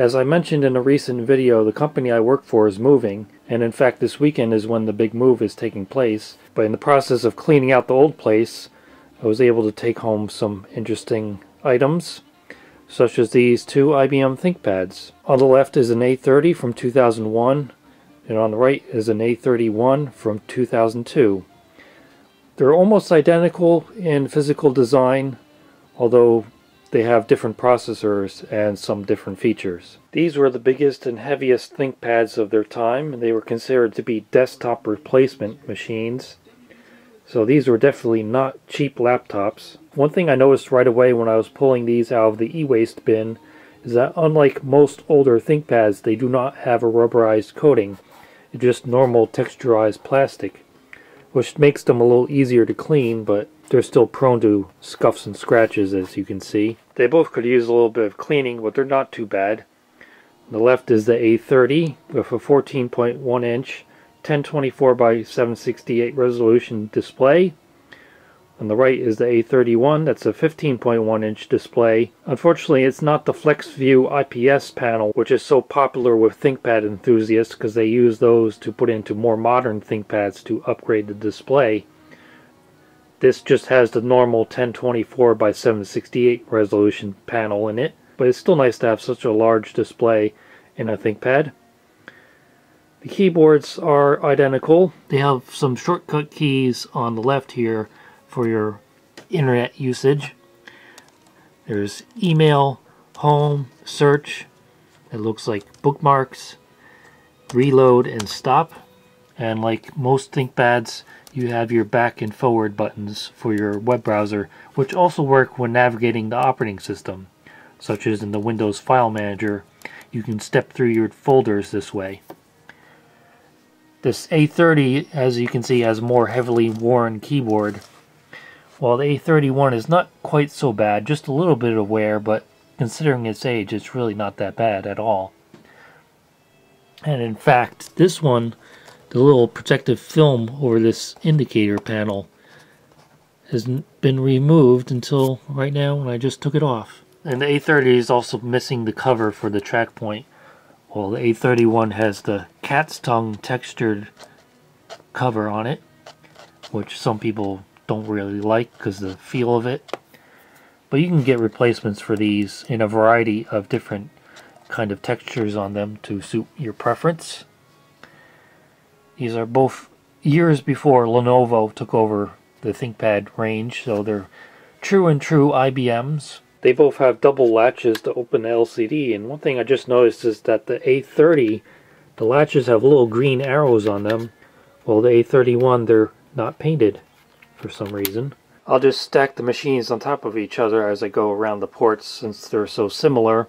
As I mentioned in a recent video, the company I work for is moving, and in fact this weekend is when the big move is taking place. But in the process of cleaning out the old place, I was able to take home some interesting items, such as these two IBM ThinkPads. On the left is an A30 from 2001, and on the right is an A31 from 2002. They're almost identical in physical design, although they have different processors and some different features. These were the biggest and heaviest ThinkPads of their time, and they were considered to be desktop replacement machines. So these were definitely not cheap laptops. One thing I noticed right away when I was pulling these out of the e-waste bin is that unlike most older ThinkPads, they do not have a rubberized coating. Just normal texturized plastic which makes them a little easier to clean, but they're still prone to scuffs and scratches as you can see. They both could use a little bit of cleaning, but they're not too bad. The left is the A30 with a 14.1 inch 1024 by 768 resolution display. On the right is the A31, that's a 15.1 inch display. Unfortunately, it's not the FlexView IPS panel, which is so popular with ThinkPad enthusiasts because they use those to put into more modern ThinkPads to upgrade the display. This just has the normal 1024 by 768 resolution panel in it, but it's still nice to have such a large display in a ThinkPad. The keyboards are identical. They have some shortcut keys on the left here for your internet usage. There's email, home, search. It looks like bookmarks, reload, and stop. And like most ThinkPads, you have your back and forward buttons for your web browser, which also work when navigating the operating system, such as in the Windows File Manager. You can step through your folders this way. This A30, as you can see, has more heavily worn keyboard well, the A31 is not quite so bad, just a little bit of wear, but considering its age, it's really not that bad at all. And in fact, this one, the little protective film over this indicator panel, has been removed until right now when I just took it off. And the A30 is also missing the cover for the track point. Well, the A31 has the cat's tongue textured cover on it, which some people don't really like because the feel of it. But you can get replacements for these in a variety of different kind of textures on them to suit your preference. These are both years before Lenovo took over the ThinkPad range, so they're true and true IBMs. They both have double latches to open the LCD, and one thing I just noticed is that the A30, the latches have little green arrows on them, while the A31, they're not painted for some reason. I'll just stack the machines on top of each other as I go around the ports since they're so similar.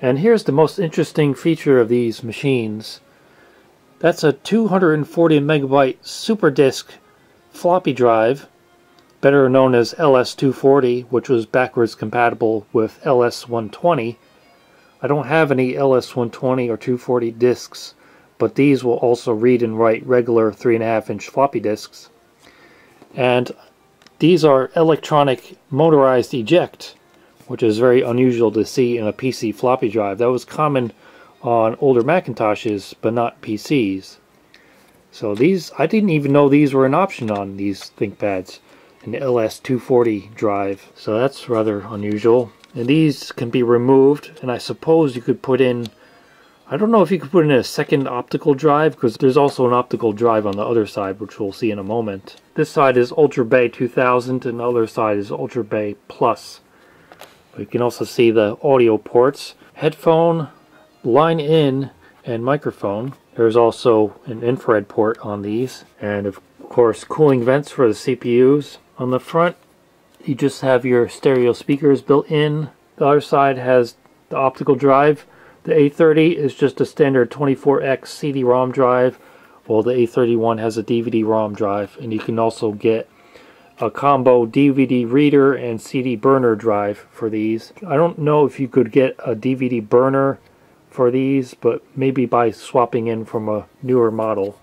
And here's the most interesting feature of these machines. That's a 240 megabyte SuperDisk floppy drive, better known as LS240, which was backwards compatible with LS120. I don't have any LS120 or 240 disks, but these will also read and write regular 3.5 inch floppy disks. And these are electronic motorized eject, which is very unusual to see in a PC floppy drive. That was common on older Macintoshes, but not PCs. So these, I didn't even know these were an option on these ThinkPads, an LS240 drive. So that's rather unusual. And these can be removed, and I suppose you could put in I don't know if you could put in a second optical drive because there's also an optical drive on the other side which we'll see in a moment. This side is Ultra Bay 2000 and the other side is Ultra Bay Plus. You can also see the audio ports, headphone, line in, and microphone. There's also an infrared port on these and of course cooling vents for the CPUs. On the front you just have your stereo speakers built in. The other side has the optical drive the A30 is just a standard 24X CD-ROM drive, while the A31 has a DVD-ROM drive, and you can also get a combo DVD reader and CD burner drive for these. I don't know if you could get a DVD burner for these, but maybe by swapping in from a newer model.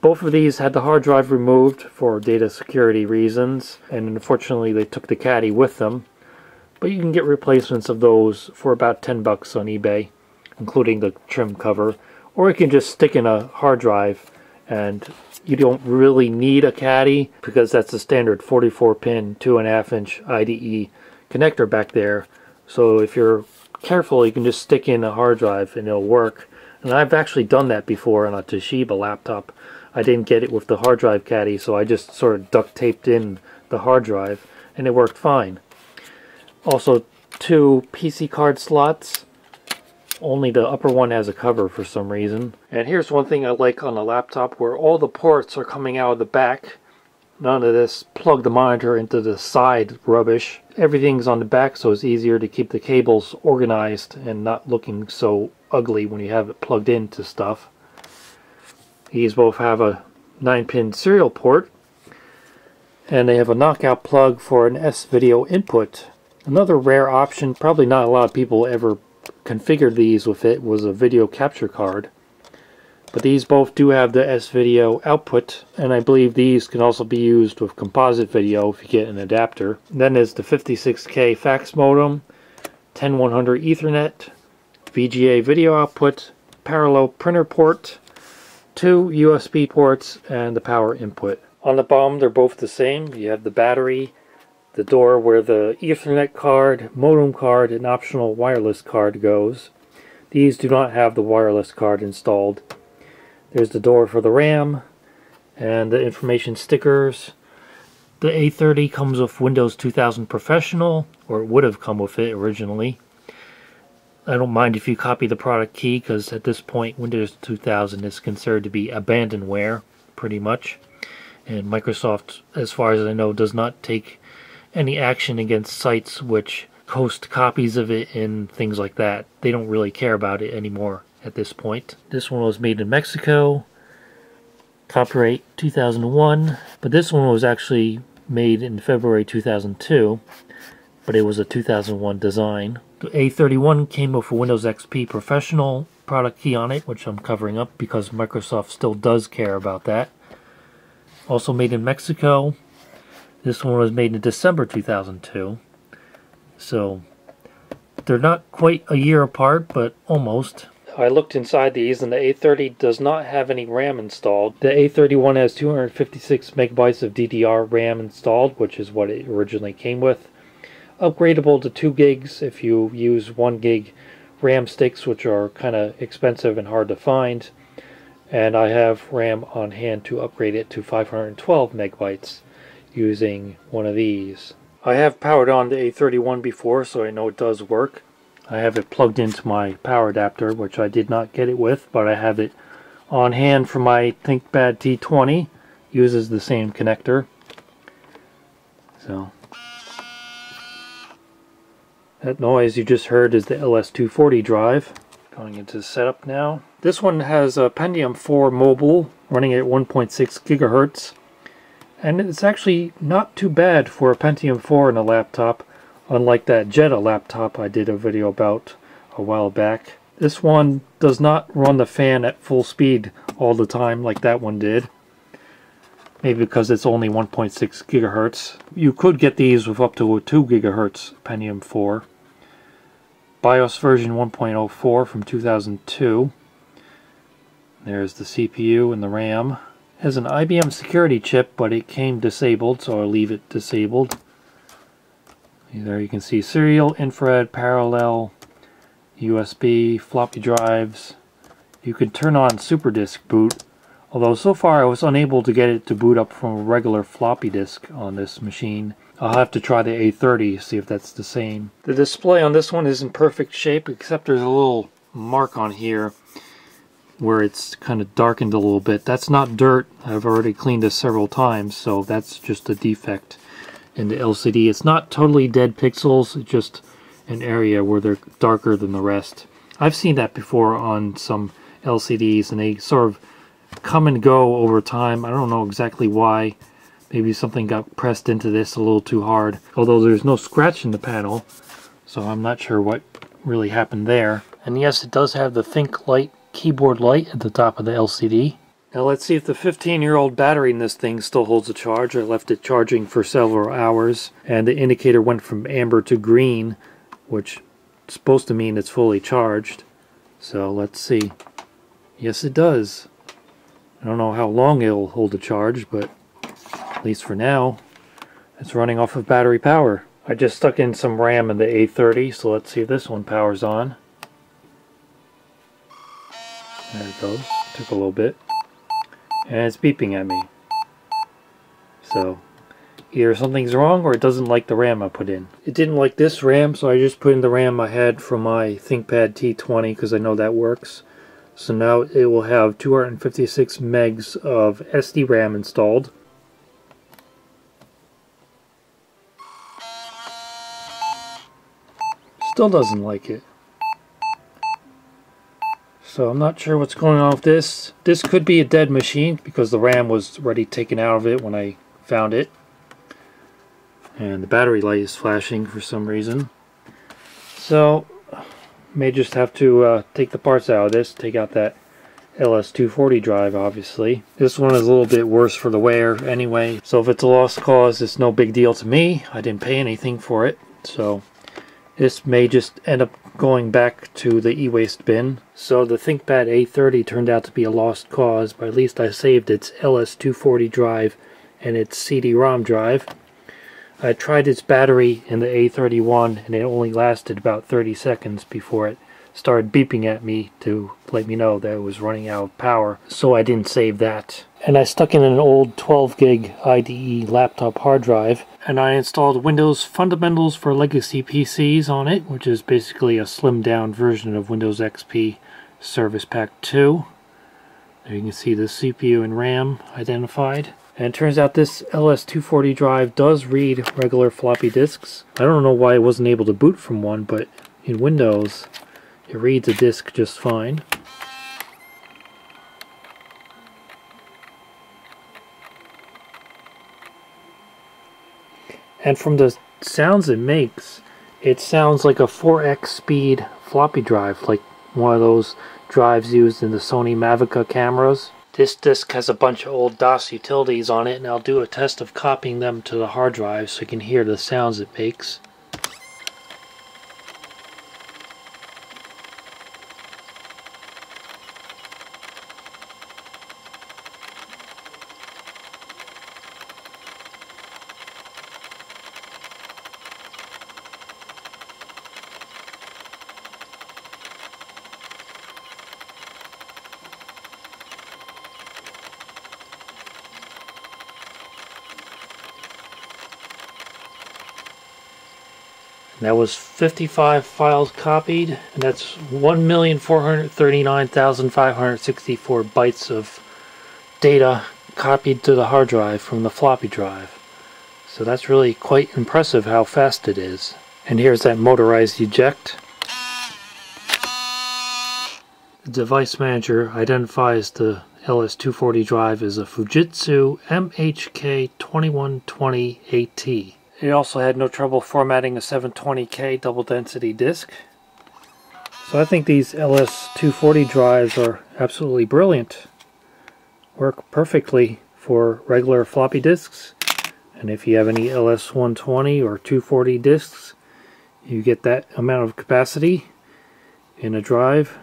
Both of these had the hard drive removed for data security reasons, and unfortunately they took the caddy with them. But you can get replacements of those for about 10 bucks on eBay, including the trim cover, or you can just stick in a hard drive and you don't really need a caddy because that's a standard 44 pin 2.5 inch IDE connector back there. So if you're careful you can just stick in a hard drive and it'll work. And I've actually done that before on a Toshiba laptop. I didn't get it with the hard drive caddy so I just sort of duct taped in the hard drive and it worked fine also two PC card slots only the upper one has a cover for some reason. And here's one thing I like on a laptop where all the ports are coming out of the back. None of this plug the monitor into the side rubbish. Everything's on the back so it's easier to keep the cables organized and not looking so ugly when you have it plugged into stuff. These both have a 9-pin serial port and they have a knockout plug for an S-video input. Another rare option, probably not a lot of people ever configured these with it was a video capture card. But these both do have the S-Video output, and I believe these can also be used with composite video if you get an adapter. then there's the 56K fax modem, 10100 Ethernet, VGA video output, parallel printer port, two USB ports, and the power input. On the bottom, they're both the same. You have the battery, the door where the Ethernet card, modem card, and optional wireless card goes. These do not have the wireless card installed. There's the door for the RAM and the information stickers. The A30 comes with Windows 2000 Professional, or it would have come with it originally. I don't mind if you copy the product key because at this point Windows 2000 is considered to be abandonware, pretty much. And Microsoft, as far as I know, does not take any action against sites which host copies of it and things like that. They don't really care about it anymore at this point. This one was made in Mexico, copyright 2001, but this one was actually made in February 2002, but it was a 2001 design. The A31 came with a Windows XP Professional product key on it, which I'm covering up because Microsoft still does care about that. Also made in Mexico, this one was made in December 2002. So they're not quite a year apart, but almost. I looked inside these and the A30 does not have any RAM installed. The A31 has 256 megabytes of DDR RAM installed, which is what it originally came with. Upgradable to 2 gigs if you use 1 gig RAM sticks, which are kind of expensive and hard to find. And I have RAM on hand to upgrade it to 512 megabytes using one of these. I have powered on the A31 before so I know it does work. I have it plugged into my power adapter which I did not get it with but I have it on hand for my ThinkPad T20 uses the same connector. So. That noise you just heard is the LS240 drive. Going into setup now. This one has a Pentium 4 mobile running at 1.6 gigahertz and it's actually not too bad for a Pentium 4 in a laptop, unlike that Jetta laptop I did a video about a while back. This one does not run the fan at full speed all the time like that one did. Maybe because it's only 1.6 gigahertz. You could get these with up to a 2 gigahertz Pentium 4. BIOS version 1.04 from 2002. There's the CPU and the RAM has an IBM security chip, but it came disabled, so I'll leave it disabled. There you can see serial, infrared, parallel, USB, floppy drives. You can turn on SuperDisk boot, although so far I was unable to get it to boot up from a regular floppy disk on this machine. I'll have to try the A30, see if that's the same. The display on this one is in perfect shape, except there's a little mark on here where it's kind of darkened a little bit. That's not dirt. I've already cleaned this several times, so that's just a defect in the LCD. It's not totally dead pixels, it's just an area where they're darker than the rest. I've seen that before on some LCDs, and they sort of come and go over time. I don't know exactly why. Maybe something got pressed into this a little too hard. Although there's no scratch in the panel, so I'm not sure what really happened there. And yes, it does have the Think Light keyboard light at the top of the LCD. Now let's see if the 15 year old battery in this thing still holds a charge. I left it charging for several hours and the indicator went from amber to green which is supposed to mean it's fully charged. So let's see. Yes it does. I don't know how long it'll hold a charge but at least for now it's running off of battery power. I just stuck in some RAM in the A30 so let's see if this one powers on. There it goes. Took a little bit and it's beeping at me. So either something's wrong or it doesn't like the RAM I put in. It didn't like this RAM so I just put in the RAM I had from my ThinkPad T20 because I know that works. So now it will have 256 megs of SD RAM installed. Still doesn't like it. So I'm not sure what's going on with this. This could be a dead machine because the RAM was already taken out of it when I found it. And the battery light is flashing for some reason. So may just have to uh, take the parts out of this, take out that LS240 drive obviously. This one is a little bit worse for the wear anyway. So if it's a lost cause, it's no big deal to me. I didn't pay anything for it. So this may just end up going back to the e-waste bin. So the ThinkPad A30 turned out to be a lost cause, but at least I saved its LS240 drive and its CD-ROM drive. I tried its battery in the A31 and it only lasted about 30 seconds before it started beeping at me to let me know that it was running out of power, so I didn't save that. And I stuck in an old 12 gig IDE laptop hard drive, and I installed Windows Fundamentals for Legacy PCs on it, which is basically a slimmed down version of Windows XP Service Pack 2. There you can see the CPU and RAM identified. And it turns out this LS240 drive does read regular floppy disks. I don't know why I wasn't able to boot from one, but in Windows it reads a disk just fine. And from the sounds it makes, it sounds like a 4x speed floppy drive, like one of those drives used in the Sony Mavica cameras. This disk has a bunch of old DOS utilities on it, and I'll do a test of copying them to the hard drive so you can hear the sounds it makes. And that was 55 files copied, and that's 1,439,564 bytes of data copied to the hard drive from the floppy drive. So that's really quite impressive how fast it is. And here's that motorized eject. The device manager identifies the LS240 drive as a Fujitsu MHK2120AT. It also had no trouble formatting a 720K double density disk. So I think these LS240 drives are absolutely brilliant. Work perfectly for regular floppy disks. And if you have any LS120 or 240 disks, you get that amount of capacity in a drive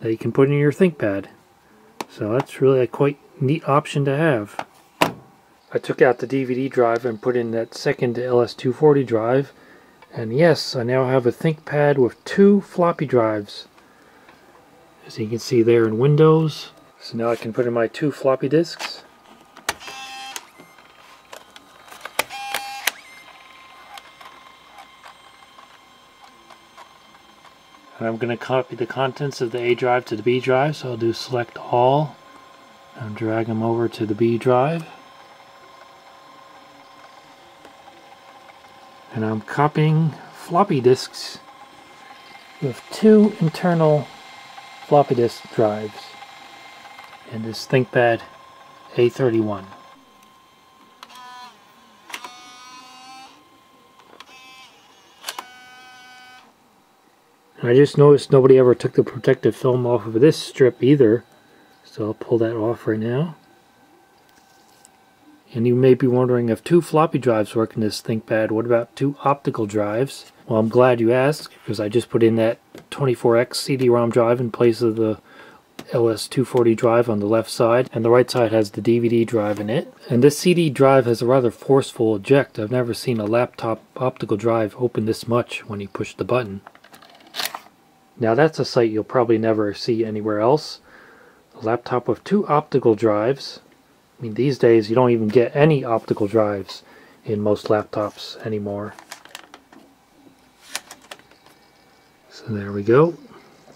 that you can put in your ThinkPad. So that's really a quite neat option to have. I took out the DVD drive and put in that second LS240 drive. And yes I now have a ThinkPad with two floppy drives. As you can see there in Windows. So now I can put in my two floppy disks. And I'm going to copy the contents of the A drive to the B drive. So I'll do select all and drag them over to the B drive and I'm copying floppy disks with two internal floppy disk drives in this ThinkPad A31. I just noticed nobody ever took the protective film off of this strip either. So I'll pull that off right now. And you may be wondering if two floppy drives work in this ThinkPad, what about two optical drives? Well, I'm glad you asked, because I just put in that 24X CD-ROM drive in place of the LS240 drive on the left side, and the right side has the DVD drive in it. And this CD drive has a rather forceful eject. I've never seen a laptop optical drive open this much when you push the button. Now that's a sight you'll probably never see anywhere else. A laptop with two optical drives I mean, these days you don't even get any optical drives in most laptops anymore. So there we go.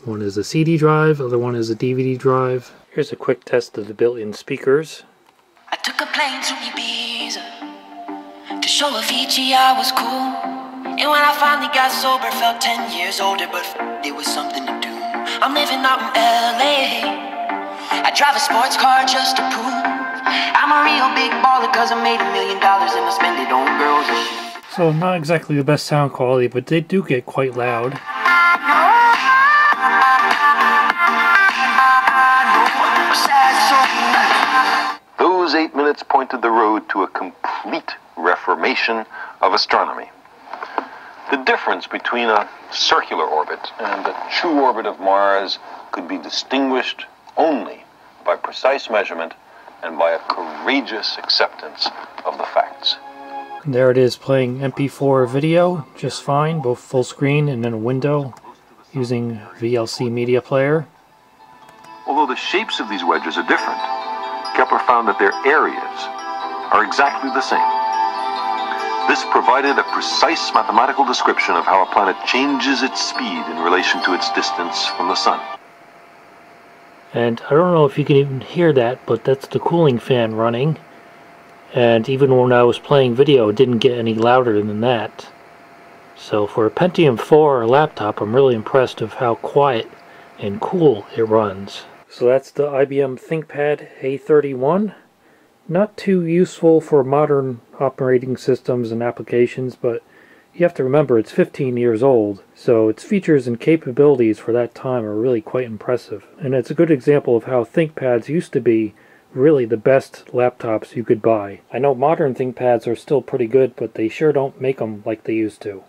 One is a CD drive, other one is a DVD drive. Here's a quick test of the built-in speakers. I took a plane to Ibiza to show Avicii I was cool. And when I finally got sober, felt 10 years older, but it was something to do. I'm living out in LA. I drive a sports car just to prove I'm a real big baller cause I made a million dollars and I spend it on girls and shoes. So not exactly the best sound quality, but they do get quite loud. Those eight minutes pointed the road to a complete reformation of astronomy. The difference between a circular orbit and the true orbit of Mars could be distinguished only by precise measurement and by a courageous acceptance of the facts. There it is playing MP4 video just fine, both full screen and in a window using VLC Media Player. Although the shapes of these wedges are different, Kepler found that their areas are exactly the same. This provided a precise mathematical description of how a planet changes its speed in relation to its distance from the Sun. And I don't know if you can even hear that, but that's the cooling fan running. And even when I was playing video, it didn't get any louder than that. So for a Pentium 4 laptop, I'm really impressed of how quiet and cool it runs. So that's the IBM ThinkPad A31. Not too useful for modern operating systems and applications, but you have to remember it's 15 years old, so its features and capabilities for that time are really quite impressive. And it's a good example of how ThinkPads used to be really the best laptops you could buy. I know modern ThinkPads are still pretty good, but they sure don't make them like they used to.